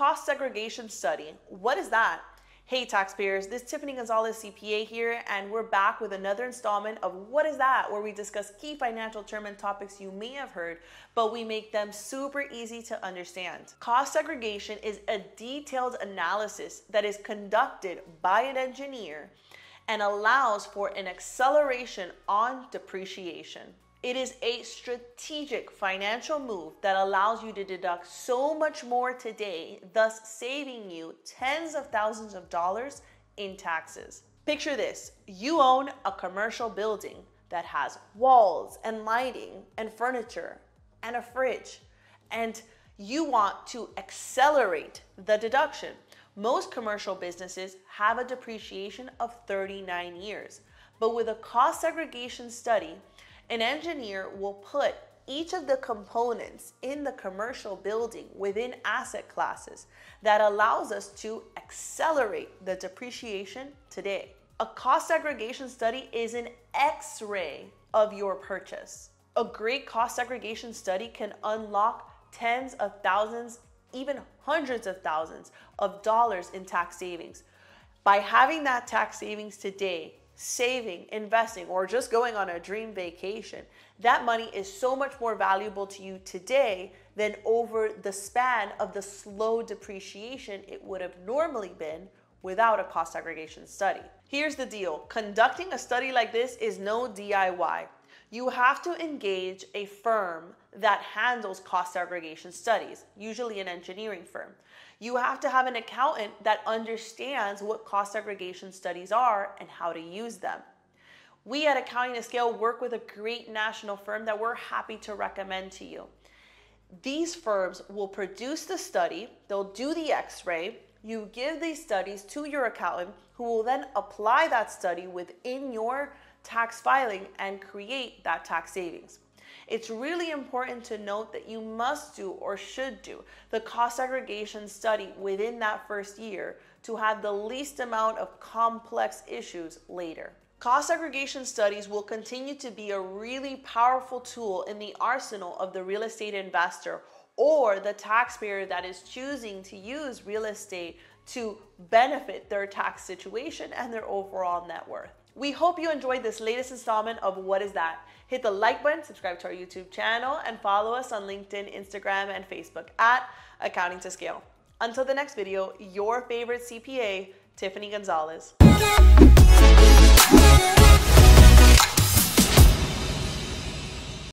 cost segregation study. What is that? Hey taxpayers, this is Tiffany Gonzalez CPA here, and we're back with another installment of What is That, where we discuss key financial term and topics you may have heard, but we make them super easy to understand. Cost segregation is a detailed analysis that is conducted by an engineer and allows for an acceleration on depreciation. It is a strategic financial move that allows you to deduct so much more today, thus saving you tens of thousands of dollars in taxes. Picture this you own a commercial building that has walls and lighting and furniture and a fridge, and you want to accelerate the deduction. Most commercial businesses have a depreciation of 39 years, but with a cost segregation study, an engineer will put each of the components in the commercial building within asset classes that allows us to accelerate the depreciation today. A cost segregation study is an x ray of your purchase. A great cost segregation study can unlock tens of thousands, even hundreds of thousands of dollars in tax savings. By having that tax savings today, saving, investing, or just going on a dream vacation, that money is so much more valuable to you today than over the span of the slow depreciation it would have normally been without a cost segregation study. Here's the deal conducting a study like this is no DIY. You have to engage a firm that handles cost segregation studies, usually an engineering firm. You have to have an accountant that understands what cost segregation studies are and how to use them. We at Accounting to Scale work with a great national firm that we're happy to recommend to you. These firms will produce the study, they'll do the x ray. You give these studies to your accountant, who will then apply that study within your tax filing and create that tax savings. It's really important to note that you must do or should do the cost segregation study within that first year to have the least amount of complex issues later. Cost segregation studies will continue to be a really powerful tool in the arsenal of the real estate investor or the taxpayer that is choosing to use real estate to benefit their tax situation and their overall net worth. We hope you enjoyed this latest installment of What is That? Hit the like button, subscribe to our YouTube channel, and follow us on LinkedIn, Instagram, and Facebook at Accounting to Scale. Until the next video, your favorite CPA, Tiffany Gonzalez.